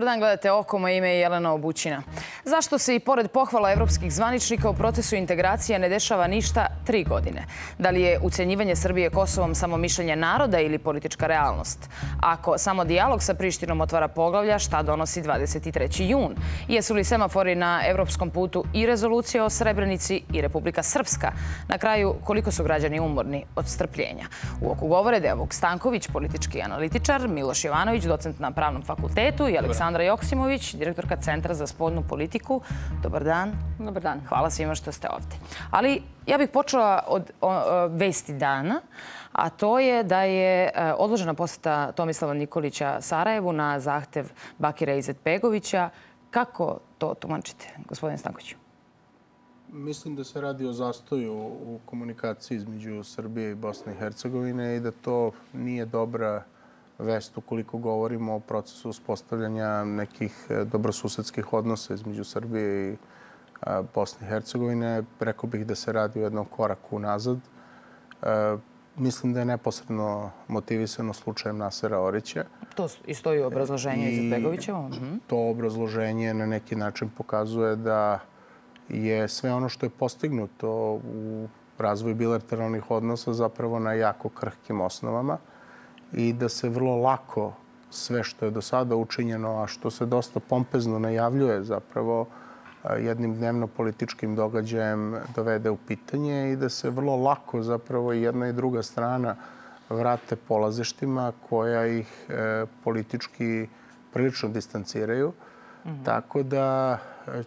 Dobar dan, gledate Oko, moje ime je Jelena Obućina. Zašto se i pored pohvala evropskih zvaničnika u procesu integracije ne dešava ništa tri godine? Da li je ucenjivanje Srbije Kosovom samo mišljenje naroda ili politička realnost? Ako samo dijalog sa Prištinom otvara poglavlja, šta donosi 23. jun? Jesu li semafori na evropskom putu i rezolucija o Srebrenici i Republika Srpska? Na kraju, koliko su građani umorni od strpljenja? U Oku govore Devog Stanković, politički analitičar, Miloš Jovanović, docent na Pravnom fakultetu i Aleksandra Joksimović, direktorka Centra za spodnu politiku. Dobar dan. Dobar dan. Hvala svima što ste ovde. Ali ja bih počela od o, o, vesti dana, a to je da je e, odložena poseta Tomislava Nikolića Sarajevu na zahtev Bakira Izetbegovića. Kako to tumačite, gospodine Stankoviću? Mislim da se radi o zastoju u komunikaciji između Srbije i Bosne i Hercegovine i da to nije dobra vest ukoliko govorimo o procesu uspostavljanja nekih e, dobrosusedskih odnosa između Srbije i e, Bosne i Hercegovine. Rekao bih da se radi o jednom koraku nazad. E, mislim da je neposredno motivisano slučajem Nasera Orića. To i stoji u obrazloženju iz Begovićeva. Mhm. To obrazloženje na neki način pokazuje da je sve ono što je postignuto u razvoju bilateralnih odnosa zapravo na jako krhkim osnovama i da se vrlo lako sve što je do sada učinjeno, a što se dosta pompezno najavljuje zapravo jednim dnevno-političkim događajem dovede u pitanje i da se vrlo lako zapravo jedna i druga strana vrate polazištima koja ih e, politički prilično distanciraju. Mm -hmm. Tako da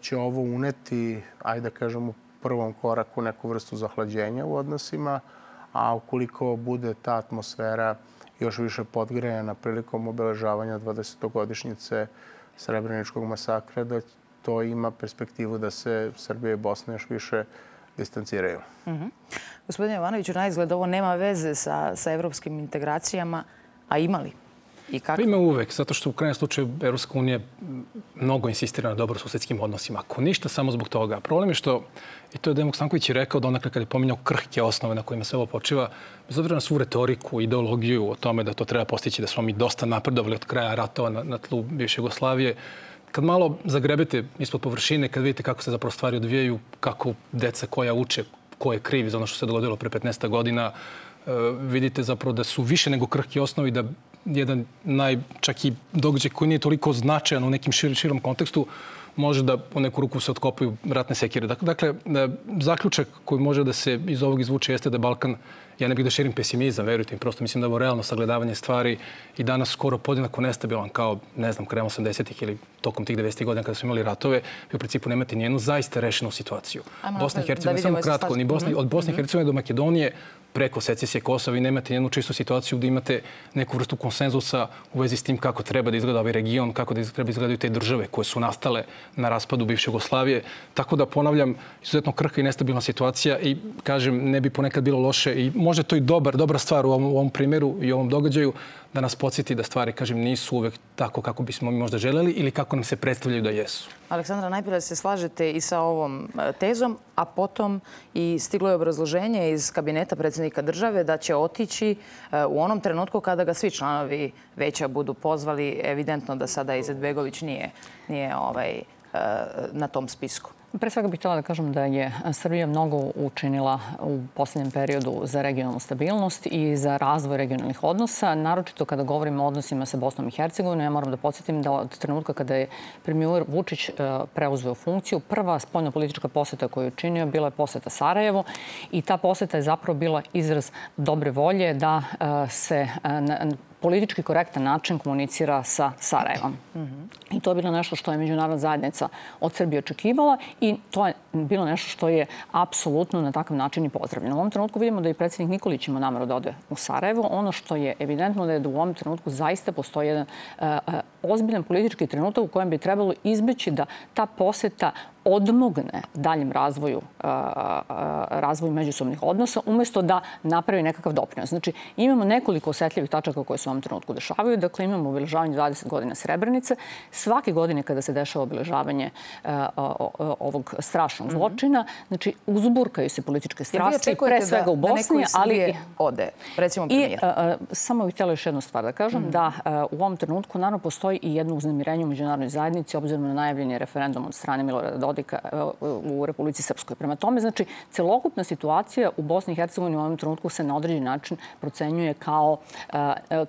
će ovo uneti, ajde da kažemo, u prvom koraku neku vrstu zahlađenja u odnosima, a ukoliko bude ta atmosfera još više podgrejana prilikom obeležavanja 20-godišnjice Srebreničkog masakra, da to ima perspektivu da se Srbija i Bosna još više distanciraju. Mm. Gospodine Jovanoviću, na ovo nema veze sa, sa evropskim integracijama, a imali? I kako? Pa ima uvek, zato što u krajnjem slučaju Evropska unija mnogo insistira na dobrosusedskim odnosima. Ako ništa, samo zbog toga. Problem je što, i to je Demok Stanković i rekao donakle kada je pominjao krhke osnove na kojima se ovo počiva, bez obzira na svu retoriku, ideologiju o tome da to treba postići, da smo mi dosta napredovali od kraja ratova na, na tlu bivše Jugoslavije, kad malo zagrebete ispod površine, kad vidite kako se zapravo stvari odvijaju, kako deca koja uče, ko je kriv za ono što se dogodilo pre 15 godina, e, vidite zapravo da su više nego krhki osnovi da jedan naj, čak i događaj koji nije toliko značajan u nekim šir, širom kontekstu, može da u neku ruku se otkopaju ratne sekire. Dakle, dakle, zaključak koji može da se iz ovog izvuče jeste da Balkan ja ne bih da širim pesimizam, verujte mi, prosto mislim da je ovo realno sagledavanje stvari i danas skoro podjednako nestabilan kao, ne znam, krajem 80-ih ili tokom tih 90-ih godina kada smo imali ratove, vi u principu nemate nijednu zaista rešenu situaciju. Ajmo, Bosna i Hercegovina, da samo kratko, ni Bosna, od Bosne i mhm. Hercegovine do Makedonije preko secesije Kosova i nemate jednu čistu situaciju gde imate neku vrstu konsenzusa u vezi s tim kako treba da izgleda ovaj region, kako da treba izgledaju te države koje su nastale na raspadu bivše Jugoslavije. Tako da ponavljam, izuzetno krhka i nestabilna situacija i kažem, ne bi ponekad bilo loše i može to i dobar, dobra stvar u ovom, u ovom primjeru i ovom događaju da nas podsjeti da stvari, kažem, nisu uvek tako kako bismo mi možda želeli ili kako nam se predstavljaju da jesu. Aleksandra, najprije se slažete i sa ovom e, tezom, a potom i stiglo je obrazloženje iz kabineta predsednika države da će otići e, u onom trenutku kada ga svi članovi veća budu pozvali. Evidentno da sada Izetbegović nije, nije ovaj, e, na tom spisku. Pre svega bih htjela da kažem da je Srbija mnogo učinila u poslednjem periodu za regionalnu stabilnost i za razvoj regionalnih odnosa, naročito kada govorimo o odnosima sa Bosnom i Hercegovinom. Ja moram da podsjetim da od trenutka kada je premijer Vučić e, preuzeo funkciju, prva spoljno-politička poseta koju je učinio bila je poseta Sarajevo i ta poseta je zapravo bila izraz dobre volje da e, se e, politički korektan način komunicira sa Sarajevom. Mm -hmm. I to je bilo nešto što je međunarodna zajednica od Srbije očekivala i to je bilo nešto što je apsolutno na takav način i pozdravljeno. U ovom trenutku vidimo da i predsjednik Nikolić ima nameru da ode u Sarajevo. Ono što je evidentno da je da u ovom trenutku zaista postoji jedan uh, ozbiljan politički trenutak u kojem bi trebalo izbeći da ta poseta odmogne daljem razvoju, razvoju međusobnih odnosa, umesto da napravi nekakav doprinos. Znači, imamo nekoliko osetljivih tačaka koje se u ovom trenutku dešavaju. Dakle, imamo obeležavanje 20 godina Srebrenice. Svake godine kada se dešava obeležavanje ovog strašnog mhm. zločina, znači, uzburkaju se političke strasti, pre svega u da Bosni, ali... ode, recimo premijer. I samo bih htjela još jednu stvar da kažem, mhm. da u ovom trenutku naravno postoji i jedno uznemirenje u međunarodnoj zajednici, obzirom na najavljenje referendum od strane Milorada Dodika u Republici Srpskoj. Prema tome, znači, celokupna situacija u Bosni i Hercegovini u ovom trenutku se na određen način procenjuje kao,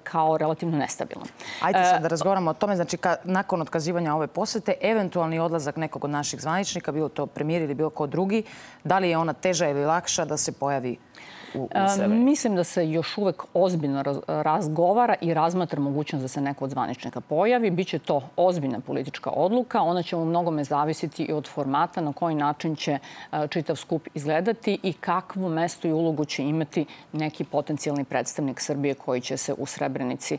kao relativno nestabilna. Ajde sad da razgovaramo o tome. Znači, ka, nakon otkazivanja ove posete, eventualni odlazak nekog od naših zvaničnika, bilo to premijer ili bilo ko drugi, da li je ona teža ili lakša da se pojavi u, u Mislim da se još uvek ozbiljno razgovara i razmatra mogućnost da se neko od zvaničnika pojavi. Biće to ozbiljna politička odluka. Ona će u mnogome zavisiti i od formata na koji način će čitav skup izgledati i kakvu mesto i ulogu će imati neki potencijalni predstavnik Srbije koji će se u Srebrenici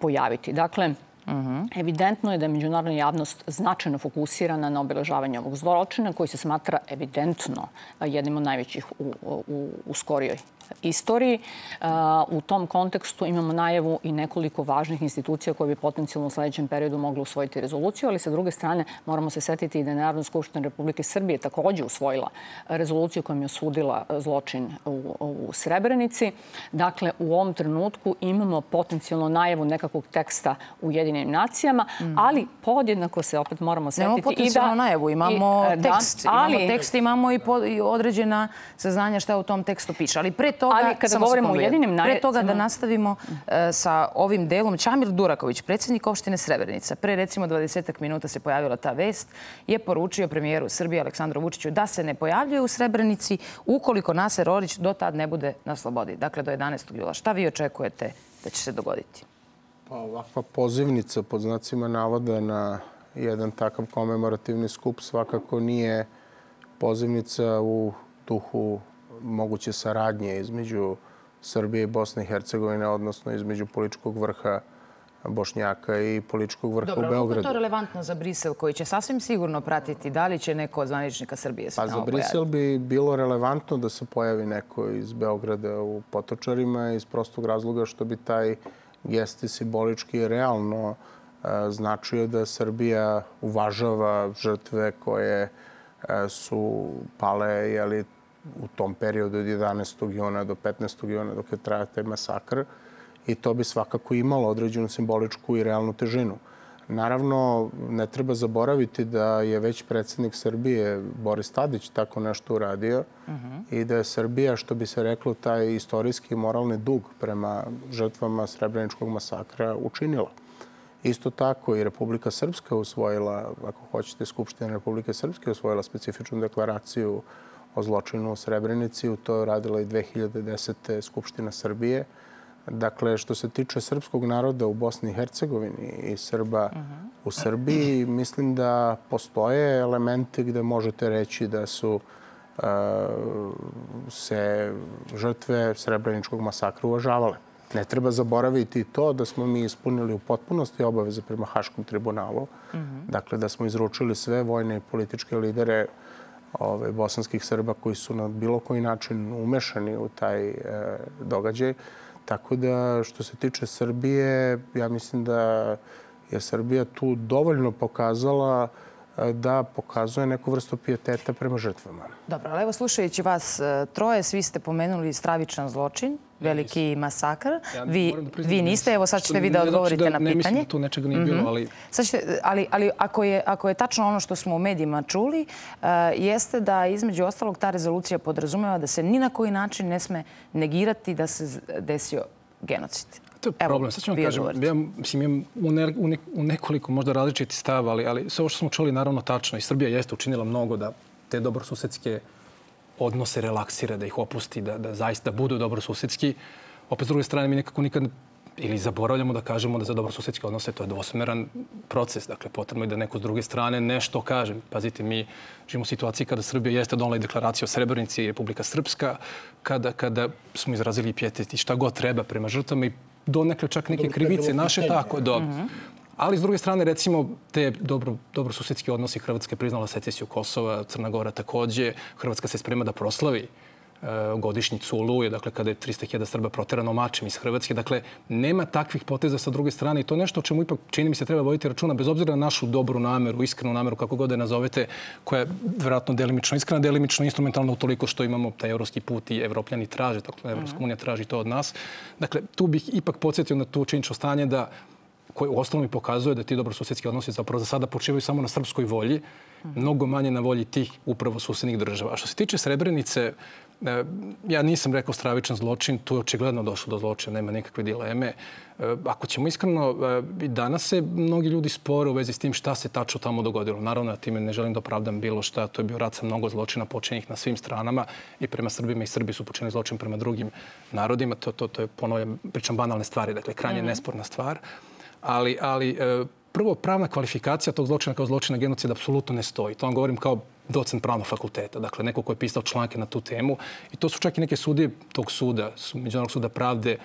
pojaviti. Dakle, -hmm. Evidentno je da je međunarodna javnost značajno fokusirana na obeležavanje ovog zločina koji se smatra evidentno jednim od najvećih u, u, u skorijoj istoriji. U tom kontekstu imamo najavu i nekoliko važnih institucija koje bi potencijalno u sledećem periodu mogli usvojiti rezoluciju, ali sa druge strane moramo se setiti i da je Narodna skupština Republike Srbije takođe usvojila rezoluciju kojom je osudila zločin u, u Srebrenici. Dakle, u ovom trenutku imamo potencijalno najavu nekakvog teksta u Jedinim nacijama, mm. ali podjednako se opet moramo setiti potencijalno i da, najavu, imamo i, tekst, da, ali, imamo tekst, imamo i, po, i određena saznanja šta u tom tekstu piše. Ali pre toga, Ali kada govorimo o jedinim Pre toga da nastavimo uh, sa ovim delom, Čamir Duraković, predsjednik opštine Srebrenica, pre recimo 20 minuta se pojavila ta vest, je poručio premijeru Srbije Aleksandru Vučiću da se ne pojavljuje u Srebrenici ukoliko Naser Orić do tad ne bude na slobodi. Dakle, do 11. jula. Šta vi očekujete da će se dogoditi? Pa ovakva pozivnica pod znacima navoda na jedan takav komemorativni skup svakako nije pozivnica u duhu moguće saradnje između Srbije i Bosne i Hercegovine, odnosno između političkog vrha Bošnjaka i političkog vrha Dobro, u Beogradu. Dobro, je to relevantno za Brisel koji će sasvim sigurno pratiti da li će neko od zvaničnika Srbije se pa, za Brisel bi bilo relevantno da se pojavi neko iz Beograda u Potočarima iz prostog razloga što bi taj gest i simbolički realno e, značio da Srbija uvažava žrtve koje e, su pale jeli, u tom periodu od 11. juna do 15. juna dok je trajao taj masakr i to bi svakako imalo određenu simboličku i realnu težinu. Naravno, ne treba zaboraviti da je već predsednik Srbije Boris Tadić tako nešto uradio uh -huh. i da je Srbija, što bi se reklo, taj istorijski i moralni dug prema žrtvama Srebreničkog masakra učinila. Isto tako i Republika Srpska usvojila, ako hoćete, Skupština Republike Srpske usvojila specifičnu deklaraciju o zločinu u Srebrenici. U to je radila i 2010. Skupština Srbije. Dakle, što se tiče srpskog naroda u Bosni i Hercegovini i Srba u Srbiji, mislim da postoje elementi gde možete reći da su uh, se žrtve Srebreničkog masakra uvažavale. Ne treba zaboraviti to da smo mi ispunili u potpunosti obaveze prema Haškom tribunalu. Uh -huh. Dakle, da smo izručili sve vojne i političke lidere ove, bosanskih Srba koji su na bilo koji način umešani u taj e, događaj. Tako da što se tiče Srbije, ja mislim da je Srbija tu dovoljno pokazala da pokazuje neku vrstu pijeteta prema žrtvama. Dobro, ali evo slušajući vas e, troje, svi ste pomenuli stravičan zločin veliki masakr. vi, da vi niste, evo sad ćete vi da odgovorite da na pitanje. Ne mislim da tu nečega nije bilo, mhm. ali... Sad ćete, ali, ali ako, je, ako je tačno ono što smo u medijima čuli, uh, jeste da između ostalog ta rezolucija podrazumeva da se ni na koji način ne sme negirati da se desio genocid. To je problem. Sad ću vam kažem, ja mislim, imam u, ne, u, ne, u nekoliko možda različiti stav, ali, ali sve ovo što smo čuli naravno tačno i Srbija jeste učinila mnogo da te dobrosusedske odnose relaksira, da ih opusti, da, da zaista budu dobrosusedski. Opet, s druge strane, mi nekako nikad ili zaboravljamo da kažemo da za dobrosusedske odnose to je dvosmeran proces. Dakle, potrebno je da neko s druge strane nešto kaže. Pazite, mi živimo u situaciji kada Srbija jeste donala i deklaraciju o Srebrenici i Republika Srpska, kada, kada smo izrazili pjetet i šta god treba prema žrtvama i donekle čak neke krivice naše tako. Do, mm -hmm Ali, s druge strane, recimo, te dobro, dobrosusedski odnosi Hrvatska je priznala secesiju Kosova, Crna Gora takođe. Hrvatska se sprema da proslavi godišnjicu Oluje, dakle kada je 300.000 Srba proterano mačem iz Hrvatske. Dakle, nema takvih poteza sa druge strane i to nešto o čemu ipak čini mi se treba voditi računa, bez obzira na našu dobru nameru, iskrenu nameru, kako god da je nazovete, koja je vjerojatno delimično iskrena, delimično instrumentalna u toliko što imamo taj evropski put i evropljani traže, dakle Evropska unija traži to od nas. Dakle, tu bih ipak podsjetio na to činično stanje da koje u osnovu pokazuje da ti dobrosusedski odnosi zapravo za sada počivaju samo na srpskoj volji, mnogo manje na volji tih upravo susednih država. A što se tiče Srebrenice, E, ja nisam rekao stravičan zločin, tu je očigledno došlo do zločina, nema nikakve dileme. E, ako ćemo iskreno, e, i danas se mnogi ljudi spore u vezi s tim šta se tačno tamo dogodilo. Naravno, ja time ne želim da opravdam bilo šta. To je bio rat sa mnogo zločina počinjenih na svim stranama i prema Srbima i Srbi su počinili zločin prema drugim narodima. To, to, to je, ponovim, pričam banalne stvari, dakle, krajnje mm -hmm. nesporna stvar. Ali, ali prvo, pravna kvalifikacija tog zločina kao zločina genocida apsolutno ne stoji. To vam govorim kao docent pravnog fakulteta, dakle neko ko je pisao članke na tu temu. I to su čak i neke sudije tog suda, su Međunarodnog suda pravde,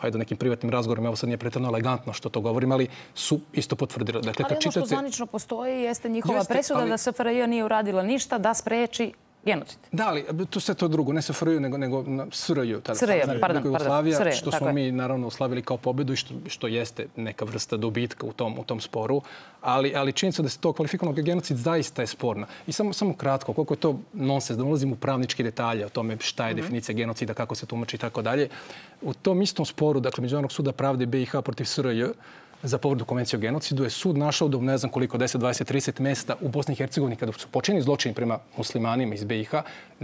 ajde nekim privatnim razgovorima, evo sad nije pretredno elegantno što to govorim, ali su isto potvrdili. Dakle, ali ono što zvanično postoji jeste njihova jeste, presuda ali... da SFRJ nije uradila ništa da spreči genocid. Da, ali to sve to drugo, ne SFRJ, nego, nego SRJ. SRJ, pardon, pardon. SRJ, što smo mi naravno slavili kao pobedu i što, što jeste neka vrsta dobitka u tom, u tom sporu. Ali, ali činjenica da se to kvalifikovano genocid zaista je sporna. I samo, samo kratko, koliko je to nonsens, da ulazim u pravničke detalje o tome šta je mm -hmm. definicija genocida, kako se tumači i tako dalje. U tom istom sporu, dakle, Međunarodnog suda pravde BiH protiv SRJ, za povredu konvencije o genocidu je sud našao da u ne znam koliko, 10, 20, 30 mesta u Bosni i Hercegovini kada su počini zločini prema muslimanima iz BiH,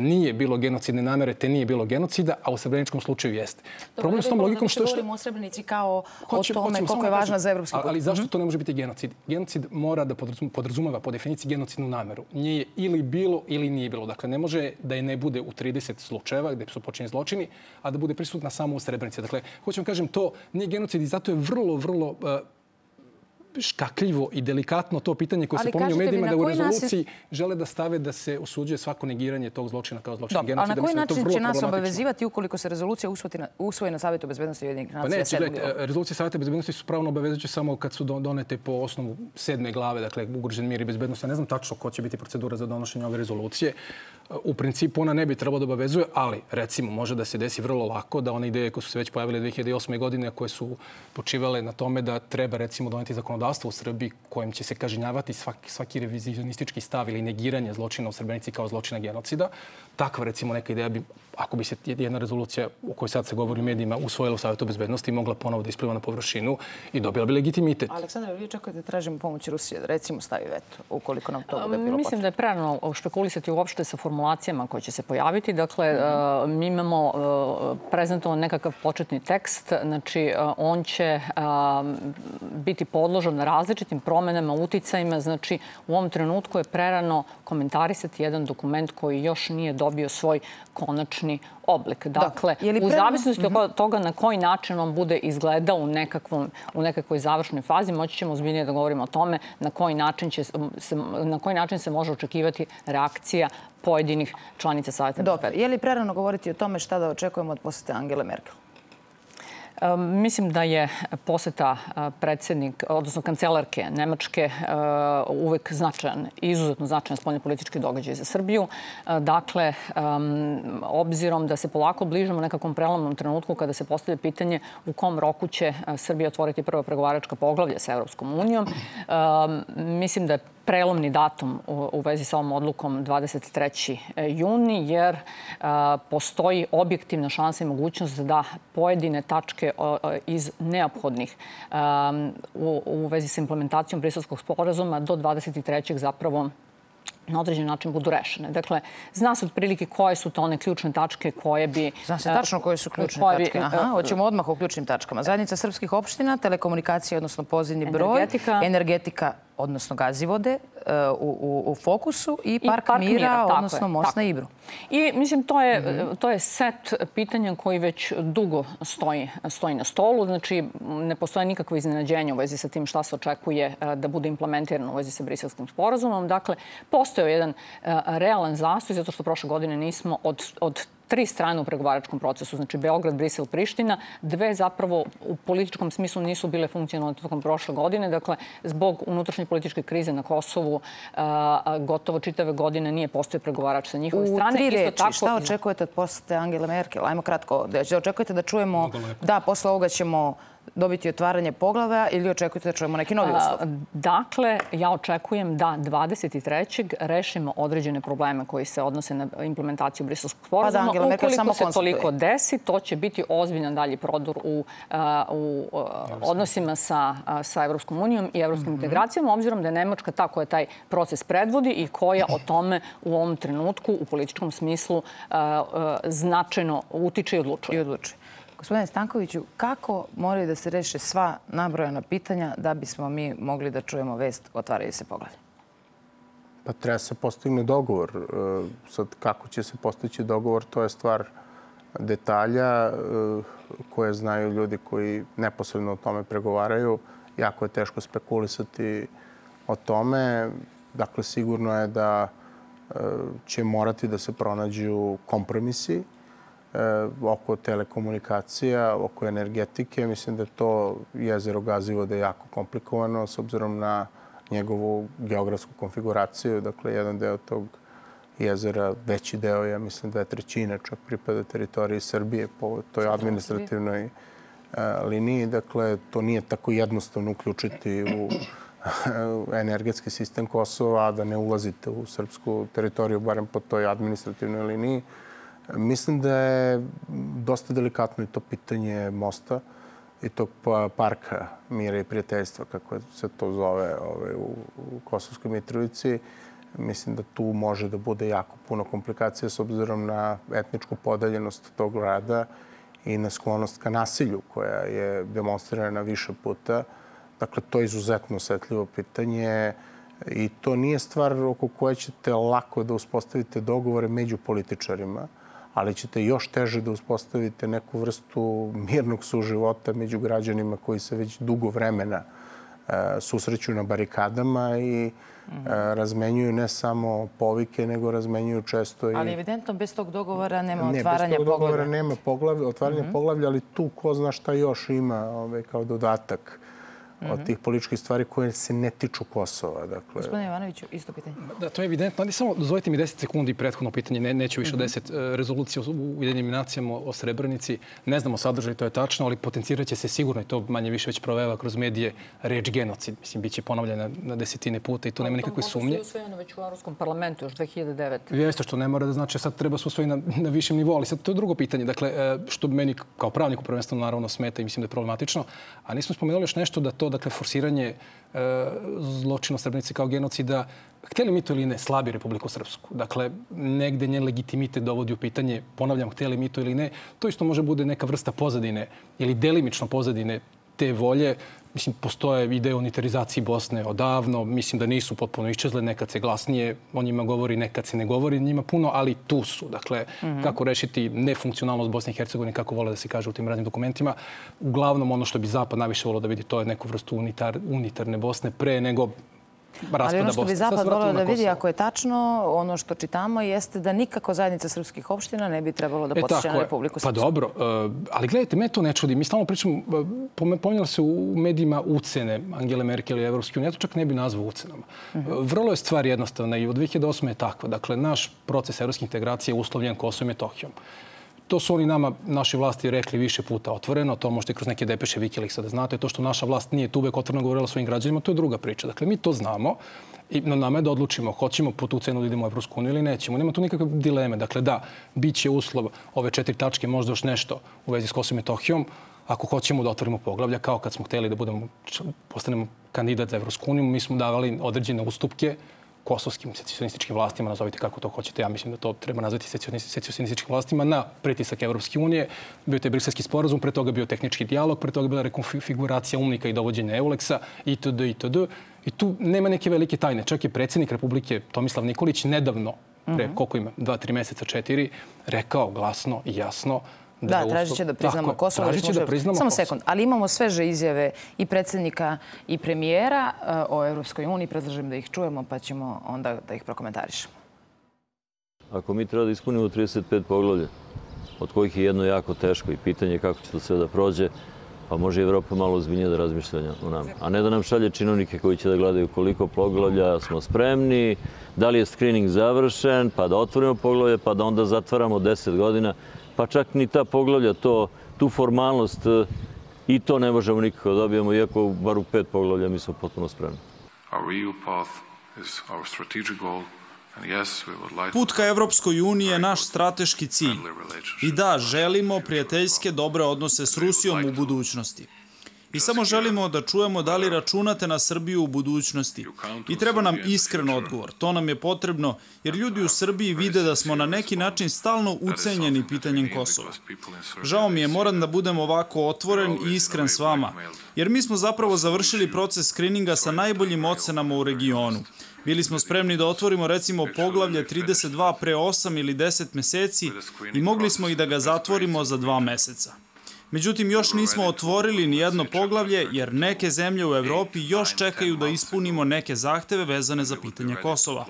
nije bilo genocidne namere, te nije bilo genocida, a u srebreničkom slučaju jeste. Dobro, Problem s tom logikom što... Dobro, govorimo o Srebrenici kao hoće, o tome koliko je važna za evropski put. Ali zašto to ne može biti genocid? Genocid mora da podrazumeva po definiciji genocidnu nameru. Nije ili bilo ili nije bilo. Dakle, ne može da je ne bude u 30 slučajeva gde su počinjeni zločini, a da bude prisutna samo u Srebrenici. Dakle, hoću vam kažem, to nije genocid i zato je vrlo, vrlo uh, škakljivo i delikatno to pitanje koje se pominje u medijima da u rezoluciji žele da stave da se osuđuje svako negiranje tog zločina kao zločina genocida. A na koji način će nas obavezivati ukoliko se rezolucija usvoji na Savjetu bezbednosti Ujedinih nacija? Pa neće, gledajte, rezolucije Savjeta bezbednosti su pravno obavezujuće samo kad su donete po osnovu sedme glave, dakle ugrožen mir i bezbednost. Ja ne znam tačno ko će biti procedura za donošenje ove rezolucije. U principu ona ne bi trebalo da obavezuje, ali recimo može da se desi vrlo lako da one ideje koje su se već pojavile 2008. godine, koje su počivale na tome da treba recimo doneti zakonodavstvo u Srbiji kojim će se kažnjavati svaki, svaki revizionistički stav ili negiranje zločina u Srebrenici kao zločina genocida. Takva recimo neka ideja bi ako bi se jedna rezolucija o kojoj sad se govori u medijima usvojila u Savjetu bezbednosti mogla ponovo da ispliva na površinu i dobila bi legitimitet. Aleksandar, vi čekate da tražimo pomoć Rusije, da recimo stavi veto, ukoliko nam to bude bilo Mislim da je prerano špekulisati uopšte sa formulacijama koje će se pojaviti. Dakle, mm -hmm. mi imamo prezentovan nekakav početni tekst. Znači, on će biti podložan na različitim promenama, uticajima. Znači, u ovom trenutku je prerano komentarisati jedan dokument koji još nije dobio svoj konačni oblik. Dakle, da. u zavisnosti od mhm. toga na koji način on bude izgledao u, nekakvom, u nekakvoj završnoj fazi, moći ćemo ozbiljnije da govorimo o tome na koji način, će se, na koji način se može očekivati reakcija pojedinih članica Savjeta Dobro, je li prerano govoriti o tome šta da očekujemo od posete Angele Merkel? Mislim da je poseta predsednik, odnosno kancelarke Nemačke uvek značajan, izuzetno značajan spoljno politički događaj za Srbiju. Dakle, obzirom da se polako bližamo nekakvom prelomnom trenutku kada se postavlja pitanje u kom roku će Srbija otvoriti prvo pregovaračka poglavlja sa Evropskom unijom, mislim da je prelomni datum u vezi sa ovom odlukom 23. juni, jer postoji objektivna šansa i mogućnost da pojedine tačke iz neophodnih u vezi sa implementacijom brislavskog sporazuma do 23. zapravo na određen način budu rešene. Dakle, zna se otprilike koje su to one ključne tačke koje bi... Zna se tačno koje su ključne koje tačke. Aha, hoćemo odmah o ključnim tačkama. Zajednica srpskih opština, telekomunikacije, odnosno pozivni broj, energetika, energetika odnosno gazivode e, u, u, u fokusu i, I Park, Park Mira, Mira odnosno je, most na Ibru. I mislim, to je, mm -hmm. to je set pitanja koji već dugo stoji, stoji na stolu. Znači, ne postoje nikakvo iznenađenje u vezi sa tim šta se očekuje e, da bude implementirano u vezi sa briselskim sporazumom. Dakle, postoje jedan e, realan zastoj, zato što prošle godine nismo od, od tri strane u pregovaračkom procesu, znači Beograd, Brisel, Priština. Dve zapravo u političkom smislu nisu bile funkcionalne tokom prošle godine. Dakle, zbog unutrašnje političke krize na Kosovu gotovo čitave godine nije postoje pregovarač sa njihove strane. U tri reči, tako... šta očekujete od posete Angela Merkel? Ajmo kratko, da očekujete da čujemo, da, posle ovoga ćemo dobiti otvaranje poglava ili očekujete da čujemo neki novi uslov? Dakle, ja očekujem da 23. rešimo određene probleme koji se odnose na implementaciju briselskog sporazuma. Pa da, Angela Merkel samo se toliko desi, to će biti ozbiljan dalji prodor u, u odnosima sa, sa Evropskom unijom i evropskim mm -hmm. integracijama, obzirom da je Nemačka ta koja taj proces predvodi i koja o tome u ovom trenutku u političkom smislu značajno utiče i odlučuje. I odlučuje. Gospodine Stankoviću, kako moraju da se reše sva nabrojena pitanja da bismo mi mogli da čujemo vest otvaraju se poglavlje? Pa treba se postigne dogovor. E, sad, kako će se postići dogovor, to je stvar detalja e, koje znaju ljudi koji neposredno o tome pregovaraju. Jako je teško spekulisati o tome. Dakle, sigurno je da e, će morati da se pronađu kompromisi oko telekomunikacija, oko energetike. Mislim da je to jezero Gazivo da je jako komplikovano s obzirom na njegovu geografsku konfiguraciju. Dakle, jedan deo tog jezera, veći deo, ja mislim, dve trećine čak pripada teritoriji Srbije po toj administrativnoj e, liniji. Dakle, to nije tako jednostavno uključiti u energetski sistem Kosova, a da ne ulazite u srpsku teritoriju, barem po toj administrativnoj liniji. Mislim da je dosta delikatno i to pitanje mosta i tog pa, parka mira i prijateljstva, kako se to zove ovaj, u, u Kosovskoj Mitrovici. Mislim da tu može da bude jako puno komplikacija s obzirom na etničku podeljenost tog grada i na sklonost ka nasilju koja je demonstrirana više puta. Dakle, to je izuzetno osetljivo pitanje i to nije stvar oko koje ćete lako da uspostavite dogovore među političarima ali ćete još teže da uspostavite neku vrstu mirnog suživota među građanima koji se već dugo vremena e, susreću na barikadama i e, razmenjuju ne samo povike, nego razmenjuju često i... Ali evidentno bez tog dogovora nema ne, otvaranja poglavlja. Ne, bez tog dogovora nema poglavlja, otvaranja mm -hmm. poglavlja, ali tu ko zna šta još ima ovaj, kao dodatak od mhm. tih političkih stvari koje se ne tiču Kosova. Dakle... Gospodine Ivanoviću, isto pitanje. Da, to je evidentno. Ali samo dozvolite mi 10 sekundi prethodno pitanje. Ne, neću više od 10 mhm. rezolucija u Ujedinim nacijama o Srebrenici. Ne znamo sadržaj, to je tačno, ali potencirat će se sigurno, i to manje više već proveva kroz medije, reč genocid. Mislim, bit će ponovljena na desetine puta i tu nema nikakve sumnje. To usvojeno već u Evropskom parlamentu još 2009. Jeste, što ne mora da znači sad treba se usvojiti na, na višem nivou, ali sad to je drugo pitanje. Dakle, e, što meni kao pravniku prvenstveno naravno smeta i mislim da je problematično, a nismo spomenuli još nešto da to, dakle, forsiranje E, zločina Srebrenice kao genocida, hteli mi to ili ne, slabi Republiku Srpsku. Dakle, negde njen legitimitet dovodi u pitanje, ponavljam, hteli mi to ili ne, to isto može bude neka vrsta pozadine ili delimično pozadine te volje Mislim, postoje ideje o unitarizaciji Bosne odavno. Mislim da nisu potpuno iščezle. Nekad se glasnije o njima govori, nekad se ne govori njima puno, ali tu su. Dakle, mm -hmm. kako rešiti nefunkcionalnost Bosne i Hercegovine, kako vole da se kaže u tim raznim dokumentima. Uglavnom, ono što bi Zapad najviše volio da vidi, to je neku vrstu unitar, unitarne Bosne pre nego Ali ono što bi Zapad volio da vidi, ako je tačno, ono što čitamo jeste da nikako zajednica srpskih opština ne bi trebalo da e, potiče na Republiku pa Srpsku. Pa dobro, uh, ali gledajte, me to ne čudi. Mi stalno pričamo, uh, pominjala se u medijima ucene Angele Merkel i Evropske unije. Ja to čak ne bi nazvao ucenama. Uh, vrlo je stvar jednostavna i od 2008. je tako. Dakle, naš proces evropske integracije je uslovljen Kosovom i Metohijom. To su oni nama, naše vlasti, rekli više puta otvoreno. To možete kroz neke depeše Wikileaksa da znate. To što naša vlast nije tu uvek otvoreno govorila svojim građanima, to je druga priča. Dakle, mi to znamo i na nama je da odlučimo hoćemo po tu cenu da idemo u Evropsku uniju ili nećemo. Nema tu nikakve dileme. Dakle, da, bit će uslov ove četiri tačke, možda još nešto u vezi s Kosovom i Metohijom, ako hoćemo da otvorimo poglavlja, kao kad smo hteli da budemo, postanemo kandidat za Evropsku uniju, mi smo davali određene ustupke kosovskim secesionističkim vlastima, nazovite kako to hoćete, ja mislim da to treba nazvati secesionističkim vlastima, na pritisak Evropske unije. Bio je briselski sporazum, pre toga bio tehnički dijalog, pre toga bila rekonfiguracija umnika i dovođenja Euleksa, itd. itd. I tu nema neke velike tajne. Čak je predsednik Republike Tomislav Nikolić nedavno, pre mhm. koliko ima, dva, tri meseca, četiri, rekao glasno i jasno Da, da tražit će da priznamo Kosovo. Tražit će da priznamo Samo sekund. Ali imamo sveže izjave i predsednika i premijera eh, o Evropskoj uniji. Predlažem da ih čujemo pa ćemo onda da ih prokomentarišemo. Ako mi treba da ispunimo 35 poglavlja, od kojih je jedno jako teško i pitanje kako će to sve da prođe, pa može Evropa malo ozbiljnije da razmišlja o nama. A ne da nam šalje činovnike koji će da gledaju koliko poglavlja smo spremni, da li je screening završen, pa da otvorimo poglavlje, pa da onda zatvaramo 10 godina. Pa čak ni ta poglavlja, to, tu formalnost i to ne možemo nikako da dobijemo, iako bar u pet poglavlja mi smo potpuno spremni. Our EU path is our strategic goal Put ka Evropskoj uniji je naš strateški cilj. I da, želimo prijateljske dobre odnose s Rusijom u budućnosti. I samo želimo da čujemo da li računate na Srbiju u budućnosti. I treba nam iskren odgovor. To nam je potrebno, jer ljudi u Srbiji vide da smo na neki način stalno ucenjeni pitanjem Kosova. Žao mi je, moram da budem ovako otvoren i iskren s vama, jer mi smo zapravo završili proces skrininga sa najboljim ocenama u regionu. Bili smo spremni da otvorimo recimo poglavlje 32 pre 8 ili 10 meseci i mogli smo i da ga zatvorimo za dva meseca. Međutim, još nismo otvorili ni jedno poglavlje, jer neke zemlje u Evropi još čekaju da ispunimo neke zahteve vezane za pitanje Kosova.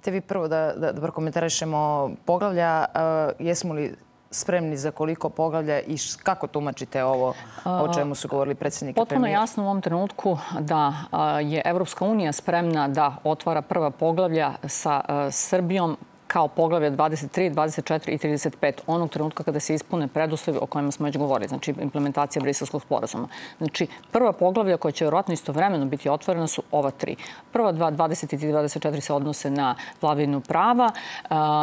Te vi prvo da, da, da prokomentarišemo poglavlja. Uh, jesmo li spremni za koliko poglavlja i kako tumačite ovo o čemu su govorili predsjednik Potpuno jasno u ovom trenutku da je Evropska unija spremna da otvara prva poglavlja sa Srbijom kao poglavlja 23, 24 i 35 onog trenutka kada se ispune preduslovi o kojima smo već govorili, znači implementacija briselskog sporazuma. Znači, prva poglavlja koja će vjerojatno istovremeno biti otvorena su ova tri. Prva dva, 23 i 24 se odnose na vladavinu prava,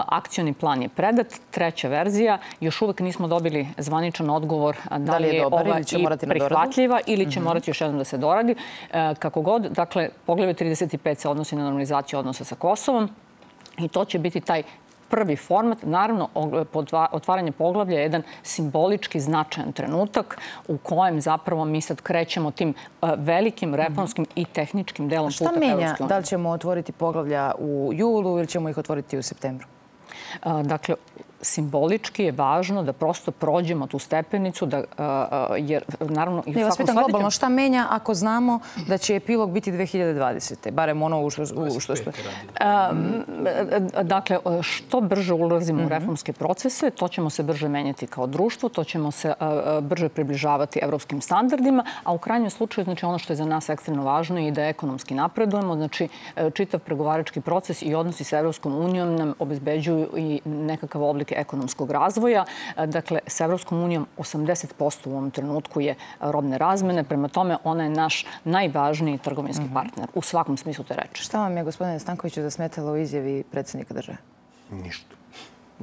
akcioni plan je predat, treća verzija, još uvek nismo dobili zvaničan odgovor da, da li je, dobar, ova i prihvatljiva ili će mm -hmm. morati još jednom da se doradi. Kako god, dakle, poglavlje 35 se odnosi na normalizaciju odnosa sa Kosovom, I to će biti taj prvi format. Naravno, otvaranje poglavlja je jedan simbolički značajan trenutak u kojem zapravo mi sad krećemo tim e, velikim reformskim i tehničkim delom puta Šta menja? Da li ćemo otvoriti poglavlja u julu ili ćemo ih otvoriti u septembru? E, dakle, simbolički je važno da prosto prođemo tu stepenicu, da, jer naravno... Ne, vas pitam globalno, šta menja ako znamo da će epilog biti 2020. Barem ono u što, u što smo... Dakle, što brže ulazimo u mhm. reformske procese, to ćemo se brže menjati kao društvo, to ćemo se brže približavati evropskim standardima, a u krajnjem slučaju, znači ono što je za nas ekstremno važno je i da ekonomski napredujemo, znači čitav pregovarački proces i odnosi sa Evropskom unijom nam obezbeđuju i nekakav oblik politike ekonomskog razvoja. Dakle, sa Evropskom unijom 80% u ovom trenutku je robne razmene. Prema tome, ona je naš najvažniji trgovinski mm -hmm. partner u svakom smislu te reči. Šta vam je, gospodine Stankoviću, zasmetalo u izjavi predsjednika države? Ništa.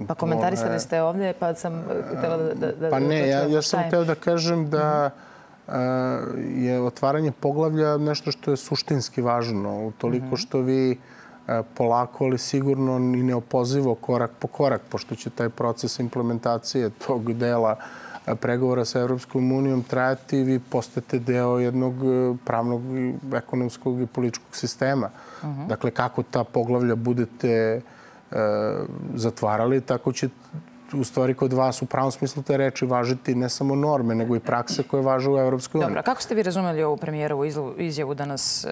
Pa komentarisali ste ovdje, pa sam eh, htjela da... da, da pa ne, ja, ja sam htio da kažem da mhm. je otvaranje poglavlja nešto što je suštinski važno. Toliko mhm. što vi polako, ali sigurno i neopozivo korak po korak, pošto će taj proces implementacije tog dela e, pregovora sa Evropskom unijom trajati, vi postate deo jednog e, pravnog, ekonomskog i političkog sistema. Uh mhm. -huh. Dakle, kako ta poglavlja budete e, zatvarali, tako će u stvari kod vas u pravom smislu te reči važiti ne samo norme, nego i prakse koje važe u Evropskoj uniji. Dobro, kako ste vi razumeli ovu premijerovu izjavu da nas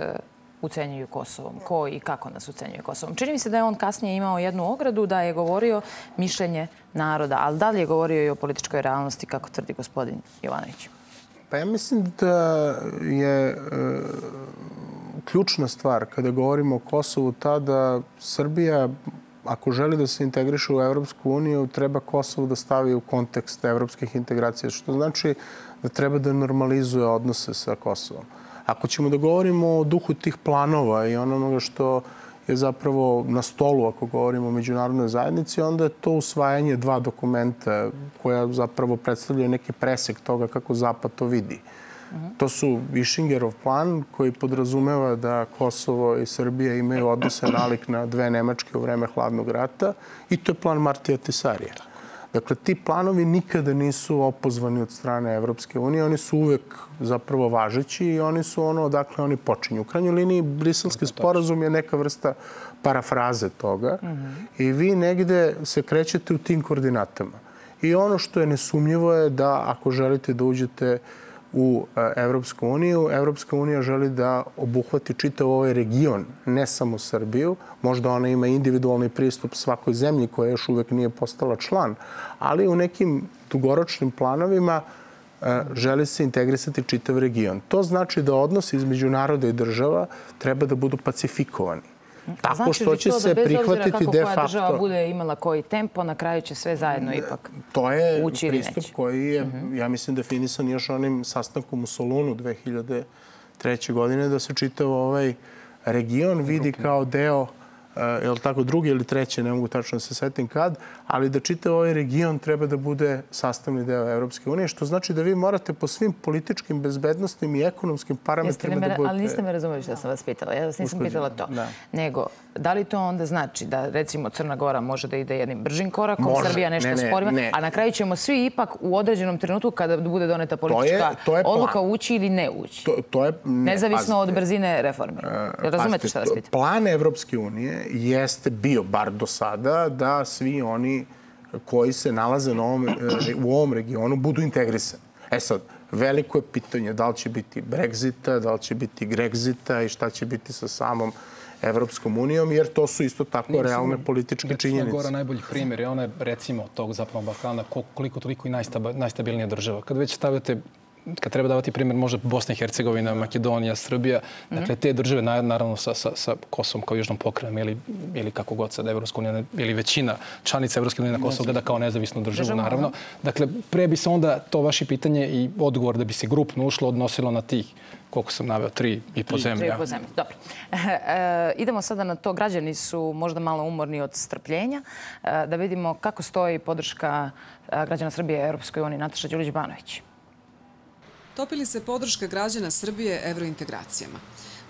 ucenjuju Kosovom? Ko i kako nas ucenjuje Kosovom? Čini mi se da je on kasnije imao jednu ogradu da je govorio mišljenje naroda. Ali da li je govorio i o političkoj realnosti, kako tvrdi gospodin Jovanović? Pa ja mislim da je e, ključna stvar kada govorimo o Kosovu ta da Srbija ako želi da se integriše u Evropsku uniju, treba Kosovo da stavi u kontekst evropskih integracija, što znači da treba da normalizuje odnose sa Kosovom. Ako ćemo da govorimo o duhu tih planova i onoga što je zapravo na stolu ako govorimo o međunarodnoj zajednici, onda je to usvajanje dva dokumenta koja zapravo predstavljaju neki presek toga kako Zapad to vidi. To su Višingerov plan koji podrazumeva da Kosovo i Srbija imaju odnose nalik na dve Nemačke u vreme hladnog rata i to je plan Martija Tisarija. Dakle, ti planovi nikada nisu opozvani od strane Evropske unije. Oni su uvek zapravo važeći i oni su ono odakle oni počinju. U krajnjoj liniji, briselski sporazum je neka vrsta parafraze toga i vi negde se krećete u tim koordinatama. I ono što je nesumnjivo je da ako želite da uđete u e, Evropsku uniju. Evropska unija želi da obuhvati čitav ovaj region, ne samo Srbiju. Možda ona ima individualni pristup svakoj zemlji koja još uvek nije postala član, ali u nekim dugoročnim planovima e, želi se integrisati čitav region. To znači da odnosi između naroda i država treba da budu pacifikovani. Tako znači što će se da prihvatiti de facto... koja država bude imala koji tempo, na kraju će sve zajedno ipak To je ući pristup koji je, mhm. ja mislim, definisan još onim sastankom u Solunu 2003. godine, da se čitav ovaj region vidi kao deo je li tako, drugi ili treće, ne mogu tačno da se setim kad, ali da čitav ovaj region treba da bude sastavni deo Evropske unije, što znači da vi morate po svim političkim, bezbednostnim i ekonomskim parametrima da budete... Ali niste me razumeli što sam vas pitala. Ja vas nisam pitala to. Da. Nego, da li to onda znači da, recimo, Crna Gora može da ide jednim bržim korakom, može. Srbija nešto ne, ne, sporima, ne. a na kraju ćemo svi ipak u određenom trenutku kada bude doneta politička to je, to je odluka ući ili ne ući? To, to je, ne, Nezavisno pazite, od brzine reforme. Uh, Razumete šta vas pitam? Plan Evropske unije jeste bio, bar do sada, da svi oni koji se nalaze na ovom, e, u ovom regionu budu integrisani. E sad, veliko je pitanje da li će biti Brexita, da li će biti Grexita i šta će biti sa samom Evropskom unijom, jer to su isto tako Nije realne političke činjenice. Gora najbolji primjer je ona, recimo, tog zapadnog Balkana, koliko toliko i najstabilnija država. Kad već stavljate kad treba davati primjer, možda Bosna i Hercegovina, Makedonija, Srbija, -hmm. dakle te države naravno sa, sa, sa Kosovom kao južnom pokrenom ili, ili kako god sad Evropska unija ili većina članica Evropske unije na Kosovo gleda kao nezavisnu državu, Državno, naravno. Dakle, pre bi se onda to vaše pitanje i odgovor da bi se grupno ušlo odnosilo na tih koliko sam naveo, tri i po zemlji. Tri i po zemlji, dobro. E, idemo sada na to. Građani su možda malo umorni od strpljenja. E, da vidimo kako stoji podrška e, građana Srbije Europskoj uniji. Nataša Đulić-Banović. Topili se podrška građana Srbije evrointegracijama.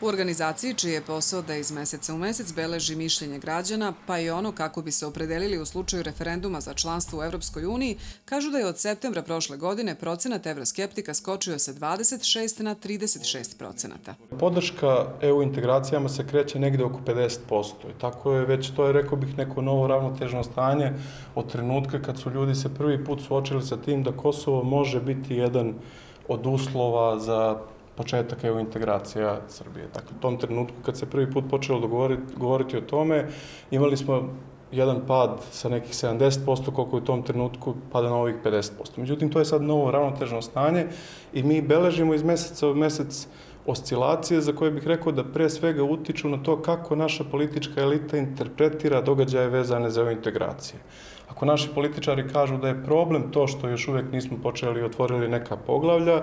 U organizaciji čiji je posao da iz meseca u mesec beleži mišljenje građana, pa i ono kako bi se opredelili u slučaju referenduma za članstvo u Evropskoj uniji, kažu da je od septembra prošle godine procenat evroskeptika skočio sa 26 na 36 procenata. Podrška EU integracijama se kreće negde oko 50%. I tako je već, to je, rekao bih, neko novo ravnotežno stanje od trenutka kad su ljudi se prvi put suočili sa tim da Kosovo može biti jedan od uslova za početak EU integracija Srbije. Dakle, u tom trenutku kad se prvi put počelo dogovoriti, govoriti o tome, imali smo jedan pad sa nekih 70%, koliko je u tom trenutku pada na ovih 50%. Međutim, to je sad novo ravnotežno stanje i mi beležimo iz meseca u mesec oscilacije za koje bih rekao da pre svega utiču na to kako naša politička elita interpretira događaje vezane za EU integracije. Ako naši političari kažu da je problem to što još uvek nismo počeli i otvorili neka poglavlja,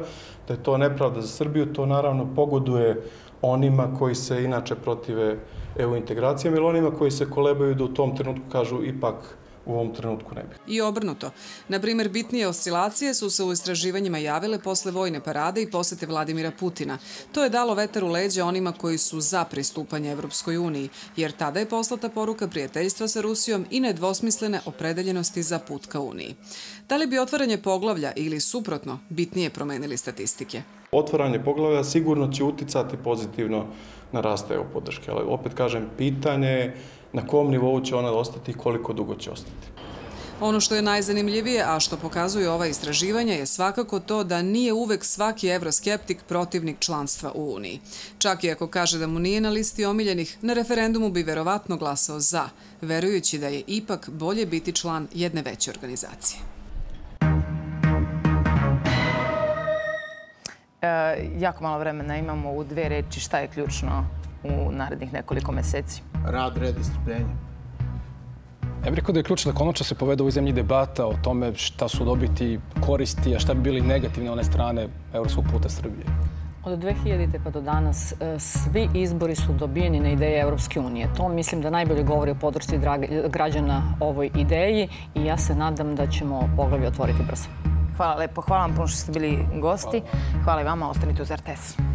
da je to nepravda za Srbiju, to naravno pogoduje onima koji se inače protive EU integracijama ili onima koji se kolebaju da u tom trenutku kažu ipak u ovom trenutku ne bi. I obrnuto. Na primer, bitnije oscilacije su se u istraživanjima javile posle vojne parade i posete Vladimira Putina. To je dalo vetar u leđe onima koji su za pristupanje Evropskoj uniji, jer tada je poslata poruka prijateljstva sa Rusijom i nedvosmislene opredeljenosti za put ka Uniji. Da li bi otvaranje poglavlja ili suprotno bitnije promenili statistike? Otvaranje poglavlja sigurno će uticati pozitivno na rast EU podrške, ali opet kažem, pitanje je na kom nivou će ona ostati i koliko dugo će ostati. Ono što je najzanimljivije, a što pokazuje ova istraživanja, je svakako to da nije uvek svaki evroskeptik protivnik članstva u Uniji. Čak i ako kaže da mu nije na listi omiljenih, na referendumu bi verovatno glasao za, verujući da je ipak bolje biti član jedne veće organizacije. E, jako malo vremena imamo u dve reči šta je ključno u narednih nekoliko meseci? Rad, red i strpljenje. Ja bih rekao da je ključno da konačno se povede u ovoj zemlji debata o tome šta su dobiti koristi, a šta bi bili negativne one strane evropskog puta Srbije. Od 2000. pa do danas e, svi izbori su dobijeni na ideje Evropske unije. To mislim da najbolje govori o podršci građana ovoj ideji i ja se nadam da ćemo poglavlje otvoriti brzo. Hvala lepo. Hvala vam puno što ste bili gosti. Hvala i vama. Ostanite uz RTS.